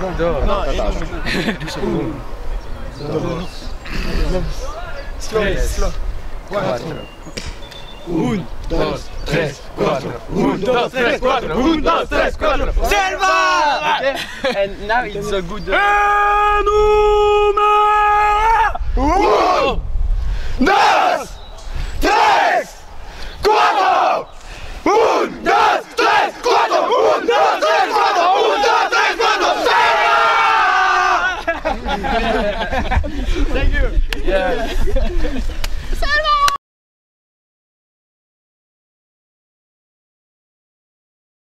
Non, dos. No, eh, Tres, cuatro. Un, dos, tres, cuatro. Un, dos, tres, cuatro. Un, dos, tres, cuatro. Selva! Okay? And now it's a good. uh, Thank you. Yeah.